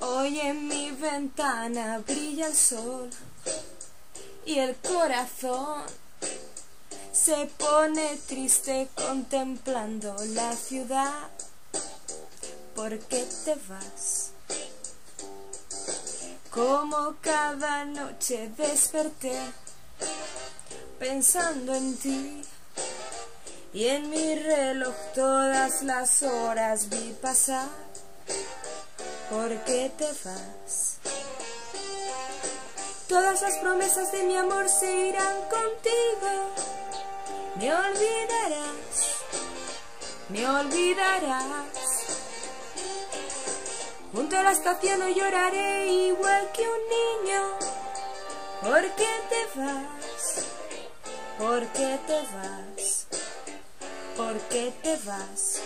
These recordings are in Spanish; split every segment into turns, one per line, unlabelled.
Hoy en mi ventana brilla el sol y el corazón se pone triste contemplando la ciudad. ¿Por qué te vas? Como cada noche desperté pensando en ti y en mi reloj todas las horas vi pasar. ¿Por qué te vas? Todas las promesas de mi amor se irán contigo. Me olvidarás, me olvidarás. Junto a la estación hoy lloraré igual que un niño. ¿Por qué te vas? ¿Por qué te vas? ¿Por qué te vas?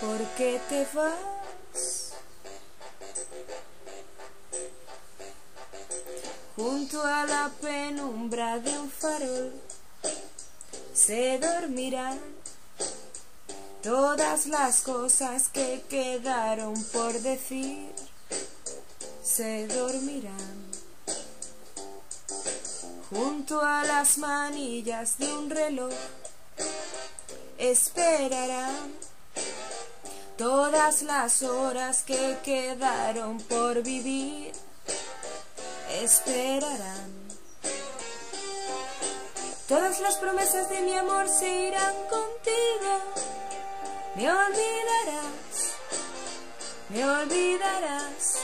¿Por qué te vas? Junto a la penumbra de un farol se dormirán todas las cosas que quedaron por decir. Se dormirán junto a las manillas de un reloj. Esperarán todas las horas que quedaron por vivir esperarán. Todas las promesas de mi amor se irán contigo. Me olvidarás, me olvidarás.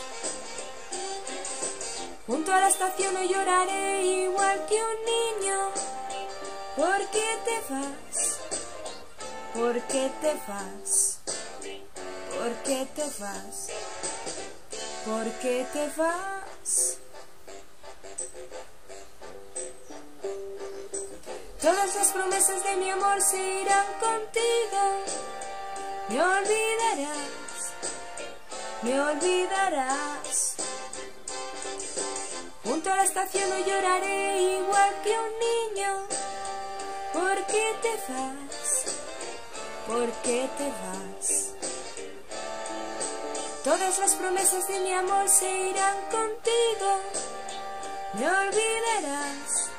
Junto a la estación hoy lloraré igual que un niño. ¿Por qué te vas? ¿Por qué te vas? ¿Por qué te vas? ¿Por qué te vas? Todas las promesas de mi amor se irán contigo. Me olvidarás, me olvidarás. Junto a la estación hoy lloraré igual que un niño. ¿Por qué te vas? ¿Por qué te vas? Todas las promesas de mi amor se irán contigo. Me olvidarás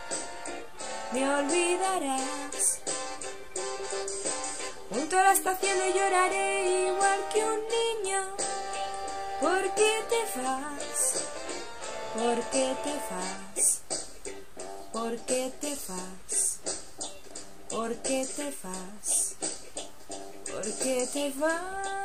me olvidarás. Junto a la estación hoy lloraré igual que un niño. ¿Por qué te vas? ¿Por qué te vas? ¿Por qué te vas? ¿Por qué te vas? ¿Por qué te vas?